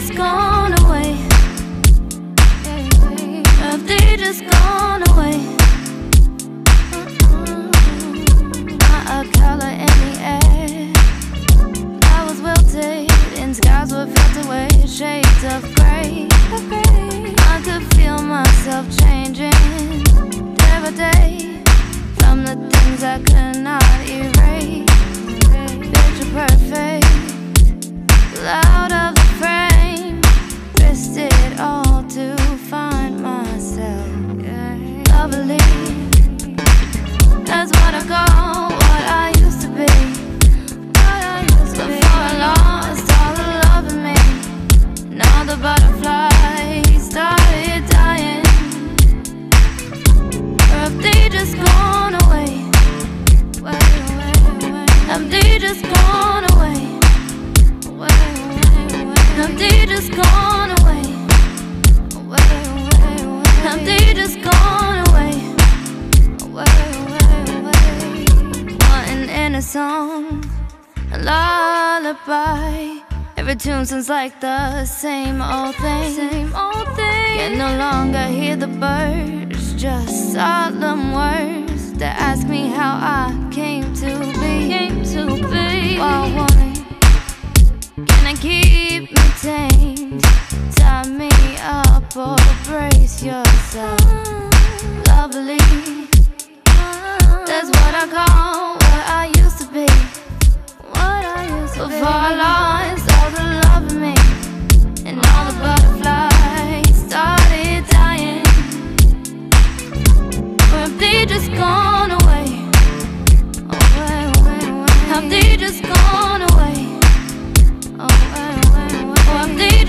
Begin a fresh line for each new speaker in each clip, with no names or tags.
just gone away? Have they just gone away? Not a color in the air. Was wilted and skies were filled away, shades of gray. I could feel myself changing by day from the things I could have they just gone away? Have they just gone away? Have they just gone away? Have they just gone away? Wanting in a song, a lullaby. Every tune sounds like the same old thing. Same old thing. Can no longer hear the birds, just solemn words that ask me how I came to be. Came to be. Can I keep me tamed? Tie me up or brace yourself. Lovely. Have they just gone away? Away, away, away. Have they just gone away? Away, away, away. Or have they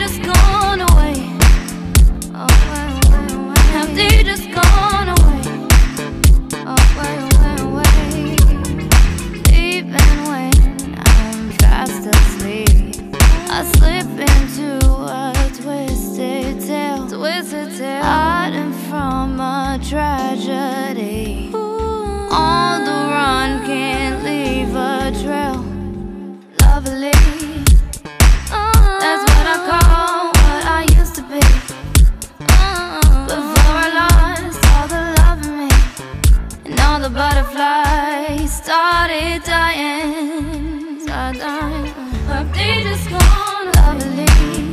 just gone away? Away, away, away. Even when I'm fast asleep, I slip into a twisted tale, twisted tale, hiding from a tragedy. The butterflies started dying, started dying. But they just gone lovely. That's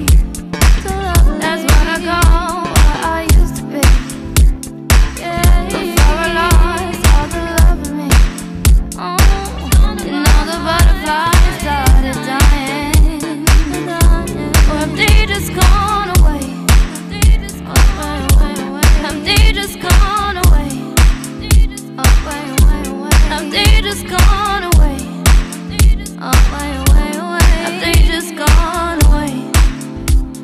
just gone away. Away, away, away. Have they just gone away?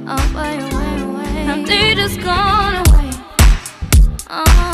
Away, away, away. Have they just gone away? Oh.